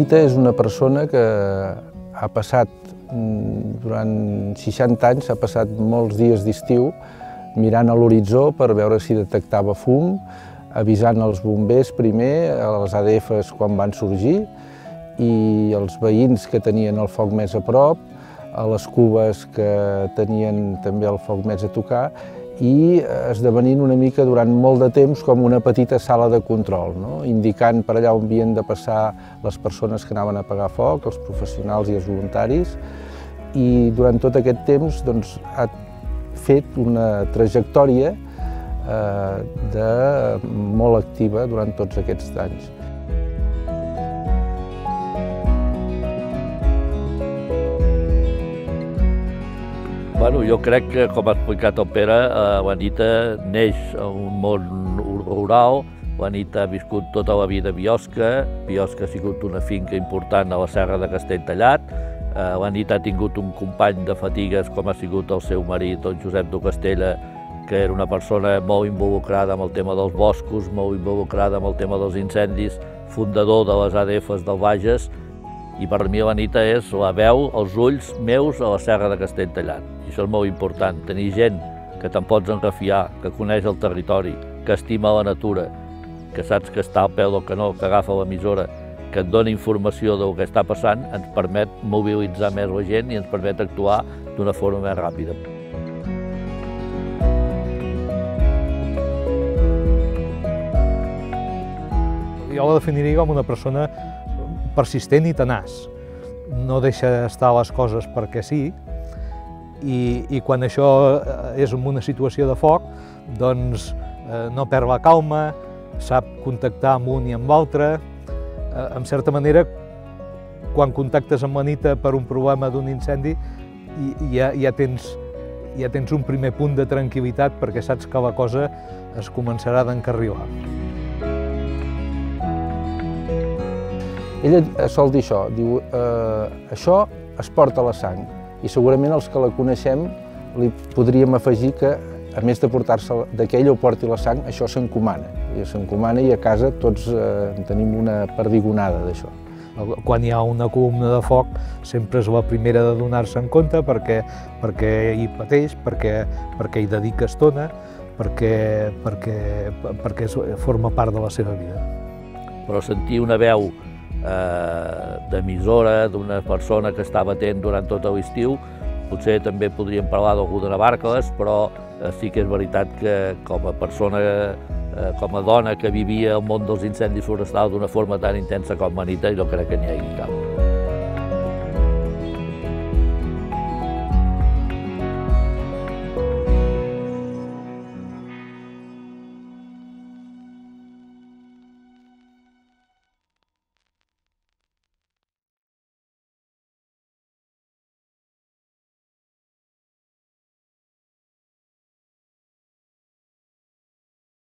L'Anita és una persona que ha passat, mm, durant 60 anys, ha passat molts dies d'estiu mirant a l'horitzó per veure si detectava fum, avisant els bombers primer, a les ADFs quan van sorgir, i els veïns que tenien el foc més a prop, a les cubes que tenien també el foc més a tocar, i esdevenint una mica durant molt de temps com una petita sala de control, no? indicant per allà on havien de passar les persones que anaven a apagar foc, els professionals i els voluntaris, i durant tot aquest temps doncs, ha fet una trajectòria eh, de, molt activa durant tots aquests anys. Bueno, jo crec que, com ha explicat el Pere, eh, l'Anita neix en un món rural, l'Anita ha viscut tota la vida a Biosca, Biosca ha sigut una finca important a la serra de Castelltallat, eh, l'Anita ha tingut un company de fatigues com ha sigut el seu marit, el Josep de Castella, que era una persona molt involucrada amb el tema dels boscos, molt involucrada amb el tema dels incendis, fundador de les ADFs del Bages, i per mi l'Anita és la veu, els ulls meus a la serra de Castelltallat. I això és molt important, tenir gent que te'n pots enrefiar, que coneix el territori, que estima la natura, que saps que està al peu del canó, que agafa l'emissora, que et dona informació del que està passant, ens permet mobilitzar més la gent i ens permet actuar d'una forma més ràpida. Jo la definiria com una persona persistent i tenaç. No deixa estar les coses perquè sí, i, i quan això eh, és en una situació de foc, doncs eh, no perd la calma, sap contactar amb un i amb l'altre. Eh, en certa manera, quan contactes amb l'Anita per un problema d'un incendi, ja, ja, tens, ja tens un primer punt de tranquil·litat perquè saps que la cosa es començarà a Ella sol dir això, diu, eh, això es porta a la sang i segurament els que la coneixem li podríem afegir que a més de portar-se d'aquell o porti la sang, això s'encomana. I s'encomana i a casa tots eh, tenim una perdigonada d'això. Quan hi ha una columna de foc sempre és la primera de donar-se en compte perquè, perquè hi pateix, perquè, perquè hi dedica estona, perquè, perquè, perquè forma part de la seva vida. Però sentir una veu eh, d'emissora, d'una persona que estava atent durant tot l'estiu. Potser també podríem parlar d'algú de Navarcles, però eh, sí que és veritat que com a persona, eh, com a dona que vivia el món dels incendis forestals d'una forma tan intensa com Manita, jo crec que n'hi ha cap.